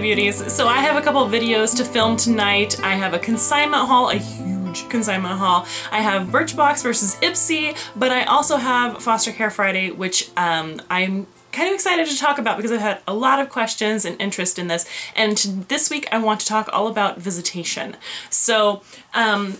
Beauties. So I have a couple videos to film tonight. I have a consignment haul, a huge consignment haul. I have Birchbox versus Ipsy, but I also have Foster Care Friday, which um, I'm kind of excited to talk about because I've had a lot of questions and interest in this. And this week I want to talk all about visitation. So um,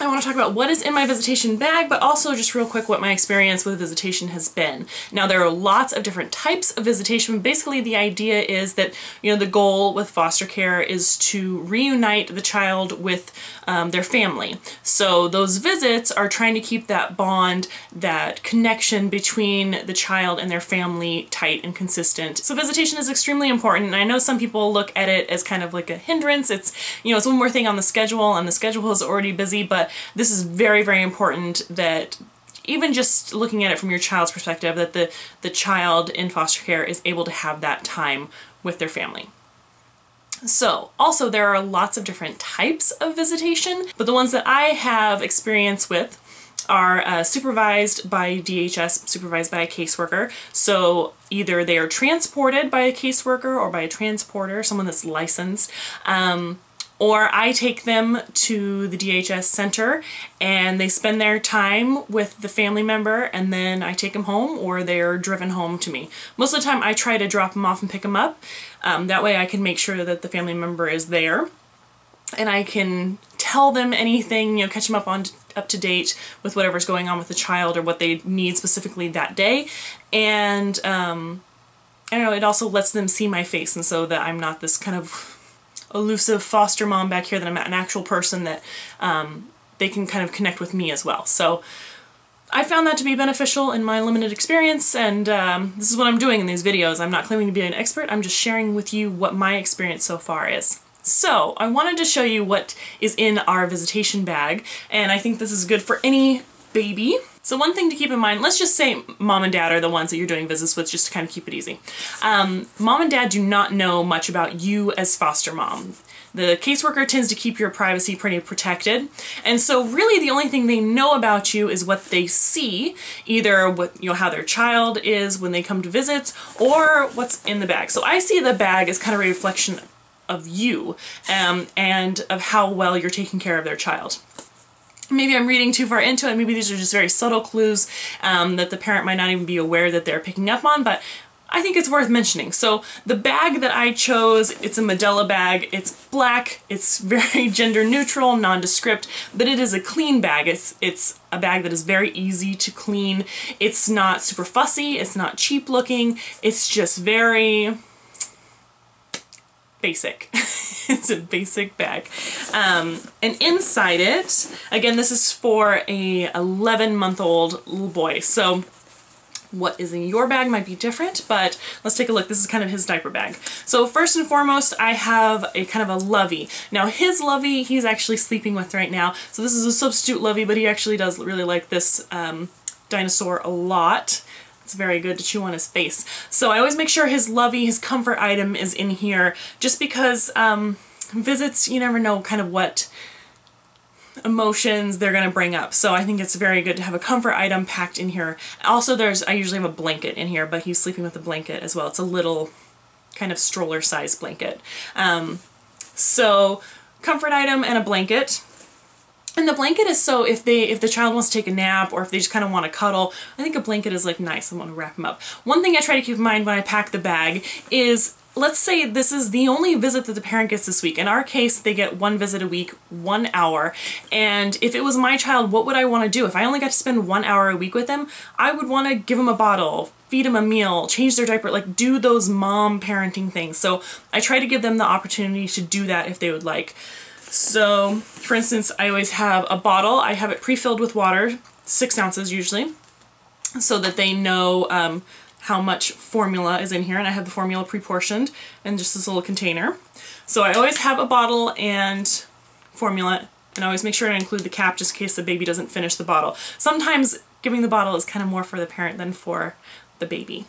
I want to talk about what is in my visitation bag, but also just real quick what my experience with visitation has been. Now there are lots of different types of visitation. Basically the idea is that, you know, the goal with foster care is to reunite the child with um, their family. So those visits are trying to keep that bond, that connection between the child and their family tight and consistent. So visitation is extremely important and I know some people look at it as kind of like a hindrance. It's, you know, it's one more thing on the schedule and the schedule is already busy, but this is very, very important that even just looking at it from your child's perspective, that the, the child in foster care is able to have that time with their family. So, also there are lots of different types of visitation, but the ones that I have experience with are uh, supervised by DHS, supervised by a caseworker. So either they are transported by a caseworker or by a transporter, someone that's licensed. Um, or I take them to the DHS center and they spend their time with the family member and then I take them home or they're driven home to me. Most of the time I try to drop them off and pick them up. Um, that way I can make sure that the family member is there and I can tell them anything, you know, catch them up on up to date with whatever's going on with the child or what they need specifically that day. And um, I don't know, it also lets them see my face and so that I'm not this kind of elusive foster mom back here that I'm an actual person that um, they can kind of connect with me as well. So I found that to be beneficial in my limited experience and um, this is what I'm doing in these videos. I'm not claiming to be an expert, I'm just sharing with you what my experience so far is. So I wanted to show you what is in our visitation bag and I think this is good for any baby so one thing to keep in mind, let's just say mom and dad are the ones that you're doing visits with just to kind of keep it easy. Um, mom and dad do not know much about you as foster mom. The caseworker tends to keep your privacy pretty protected. And so really the only thing they know about you is what they see, either what you know how their child is when they come to visits or what's in the bag. So I see the bag as kind of a reflection of you um, and of how well you're taking care of their child maybe I'm reading too far into it. Maybe these are just very subtle clues um, that the parent might not even be aware that they're picking up on, but I think it's worth mentioning. So the bag that I chose, it's a Medela bag. It's black, it's very gender neutral, nondescript, but it is a clean bag. It's, it's a bag that is very easy to clean. It's not super fussy, it's not cheap looking, it's just very basic. it's a basic bag. Um, and inside it, again, this is for a 11 month old little boy. So what is in your bag might be different, but let's take a look. This is kind of his diaper bag. So first and foremost, I have a kind of a lovey. Now his lovey, he's actually sleeping with right now. So this is a substitute lovey, but he actually does really like this um, dinosaur a lot. It's very good to chew on his face. So I always make sure his lovey, his comfort item is in here just because um, visits, you never know kind of what emotions they're going to bring up. So I think it's very good to have a comfort item packed in here. Also there's, I usually have a blanket in here, but he's sleeping with a blanket as well. It's a little kind of stroller size blanket. Um, so comfort item and a blanket. And the blanket is so if they if the child wants to take a nap or if they just kind of want to cuddle, I think a blanket is like nice. I want to wrap them up. One thing I try to keep in mind when I pack the bag is let's say this is the only visit that the parent gets this week. In our case, they get one visit a week, one hour. And if it was my child, what would I want to do? If I only got to spend one hour a week with them, I would want to give them a bottle, feed them a meal, change their diaper, like do those mom parenting things. So I try to give them the opportunity to do that if they would like. So, for instance, I always have a bottle. I have it pre-filled with water, six ounces usually, so that they know um, how much formula is in here. And I have the formula pre-portioned in just this little container. So I always have a bottle and formula, and I always make sure to include the cap just in case the baby doesn't finish the bottle. Sometimes giving the bottle is kind of more for the parent than for the baby.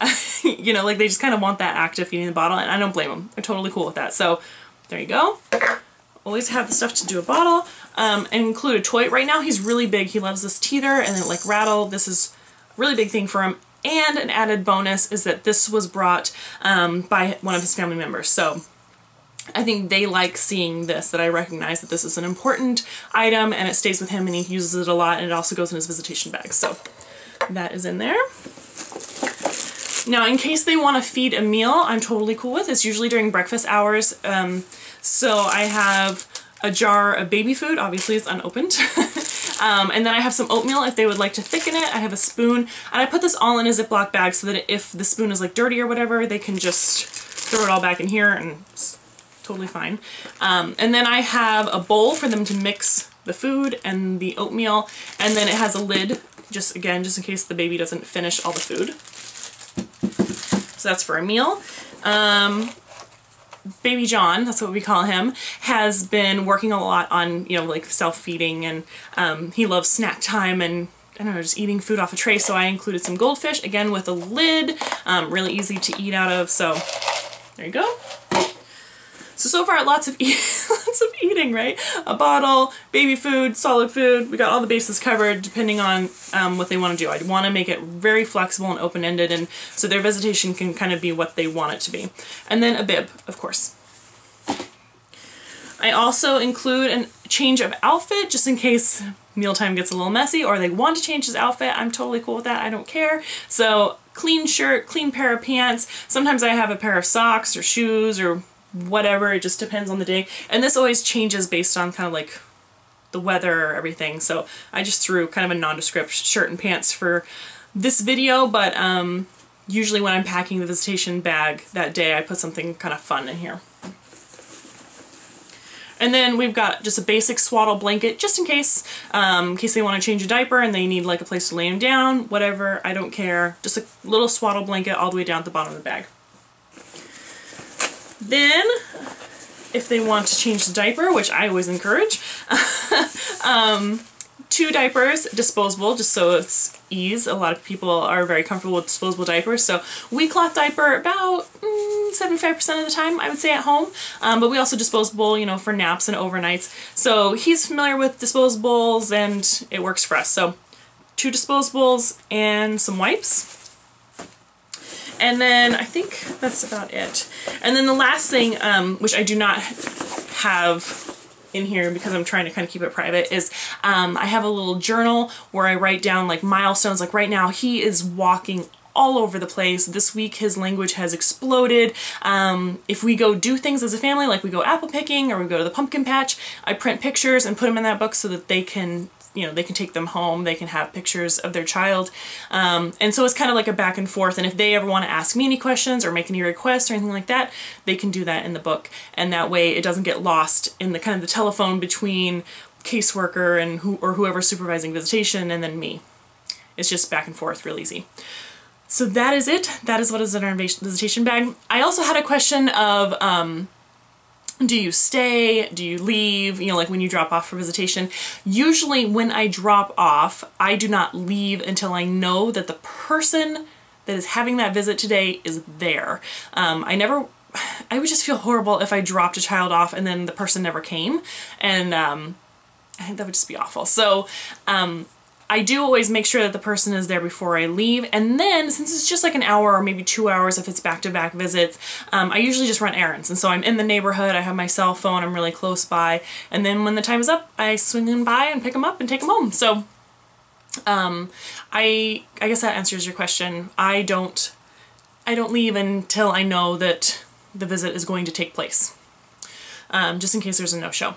you know, like they just kind of want that act of feeding the bottle, and I don't blame them. I'm totally cool with that. So there you go always have the stuff to do a bottle um, and include a toy. Right now he's really big. He loves this teether and then like rattle. This is really big thing for him. And an added bonus is that this was brought um, by one of his family members. So I think they like seeing this, that I recognize that this is an important item and it stays with him and he uses it a lot and it also goes in his visitation bag. So that is in there. Now, in case they want to feed a meal, I'm totally cool with. It's usually during breakfast hours. Um, so I have a jar of baby food. Obviously, it's unopened. um, and then I have some oatmeal if they would like to thicken it. I have a spoon. And I put this all in a Ziploc bag so that if the spoon is like dirty or whatever, they can just throw it all back in here and it's totally fine. Um, and then I have a bowl for them to mix the food and the oatmeal. And then it has a lid, just again, just in case the baby doesn't finish all the food. So that's for a meal. Um, Baby John, that's what we call him, has been working a lot on, you know, like self-feeding and um, he loves snack time and I don't know, just eating food off a tray. So I included some goldfish, again with a lid, um, really easy to eat out of. So there you go. So, so far lots of, of eating, right? A bottle, baby food, solid food. We got all the bases covered depending on um, what they want to do. I want to make it very flexible and open-ended and so their visitation can kind of be what they want it to be. And then a bib, of course. I also include a change of outfit just in case mealtime gets a little messy or they want to change his outfit. I'm totally cool with that. I don't care. So clean shirt, clean pair of pants. Sometimes I have a pair of socks or shoes or whatever, it just depends on the day. And this always changes based on kind of like the weather or everything. So I just threw kind of a nondescript shirt and pants for this video, but um, usually when I'm packing the visitation bag that day, I put something kind of fun in here. And then we've got just a basic swaddle blanket just in case, um, in case they want to change a diaper and they need like a place to lay them down, whatever, I don't care. Just a little swaddle blanket all the way down at the bottom of the bag. Then, if they want to change the diaper, which I always encourage, um, two diapers, disposable, just so it's ease. A lot of people are very comfortable with disposable diapers. So we cloth diaper about 75% mm, of the time, I would say at home. Um, but we also disposable, you know, for naps and overnights. So he's familiar with disposables and it works for us. So two disposables and some wipes. And then I think that's about it. And then the last thing, um, which I do not have in here because I'm trying to kind of keep it private is um, I have a little journal where I write down like milestones. Like right now he is walking all over the place. This week his language has exploded. Um, if we go do things as a family, like we go apple picking or we go to the pumpkin patch, I print pictures and put them in that book so that they can you know, they can take them home, they can have pictures of their child. Um, and so it's kind of like a back and forth. And if they ever want to ask me any questions or make any requests or anything like that, they can do that in the book. And that way it doesn't get lost in the kind of the telephone between caseworker and who or whoever's supervising visitation and then me. It's just back and forth real easy. So that is it. That is what is in our visitation bag. I also had a question of um, do you stay? Do you leave? You know, like when you drop off for visitation. Usually when I drop off, I do not leave until I know that the person that is having that visit today is there. Um, I never, I would just feel horrible if I dropped a child off and then the person never came. And um, I think that would just be awful. So um, I do always make sure that the person is there before I leave. And then since it's just like an hour or maybe two hours if it's back-to-back -back visits, um, I usually just run errands. And so I'm in the neighborhood, I have my cell phone, I'm really close by. And then when the time is up, I swing in by and pick them up and take them home. So um, I, I guess that answers your question. I don't, I don't leave until I know that the visit is going to take place. Um, just in case there's a no-show.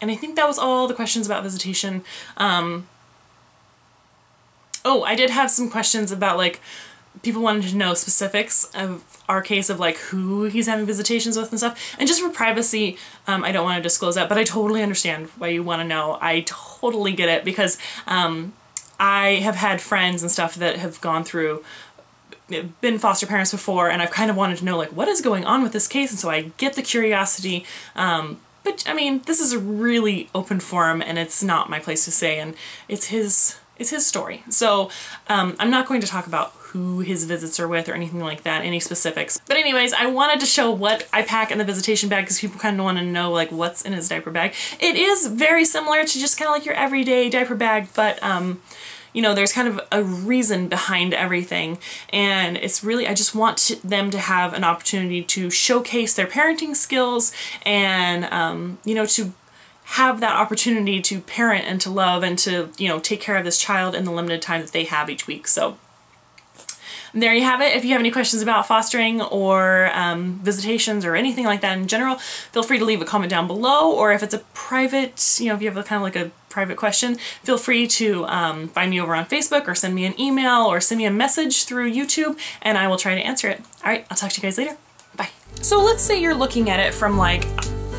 And I think that was all the questions about visitation. Um, Oh, I did have some questions about like people wanted to know specifics of our case of like who he's having visitations with and stuff. And just for privacy, um, I don't want to disclose that, but I totally understand why you want to know. I totally get it because um, I have had friends and stuff that have gone through been foster parents before and I've kind of wanted to know like what is going on with this case and so I get the curiosity um, but I mean this is a really open forum and it's not my place to say and it's his his story. So um, I'm not going to talk about who his visits are with or anything like that, any specifics. But anyways, I wanted to show what I pack in the visitation bag because people kind of want to know like what's in his diaper bag. It is very similar to just kind of like your everyday diaper bag, but um, you know, there's kind of a reason behind everything. And it's really, I just want to, them to have an opportunity to showcase their parenting skills and, um, you know, to have that opportunity to parent and to love and to, you know, take care of this child in the limited time that they have each week. So there you have it. If you have any questions about fostering or um, visitations or anything like that in general, feel free to leave a comment down below. Or if it's a private, you know, if you have a kind of like a private question, feel free to um, find me over on Facebook or send me an email or send me a message through YouTube and I will try to answer it. All right, I'll talk to you guys later. Bye. So let's say you're looking at it from like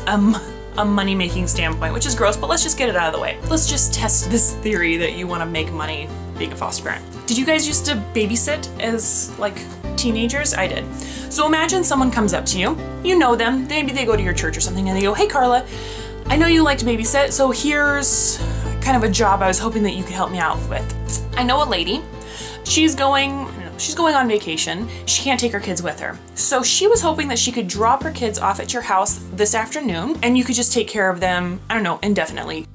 um, a money-making standpoint, which is gross, but let's just get it out of the way. Let's just test this theory that you want to make money being a foster parent. Did you guys used to babysit as like teenagers? I did. So imagine someone comes up to you, you know them, maybe they go to your church or something and they go, hey Carla, I know you like to babysit, so here's kind of a job I was hoping that you could help me out with. I know a lady, she's going, she's going on vacation. She can't take her kids with her. So she was hoping that she could drop her kids off at your house this afternoon and you could just take care of them, I don't know, indefinitely.